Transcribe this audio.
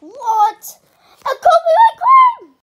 What? A copyright crime!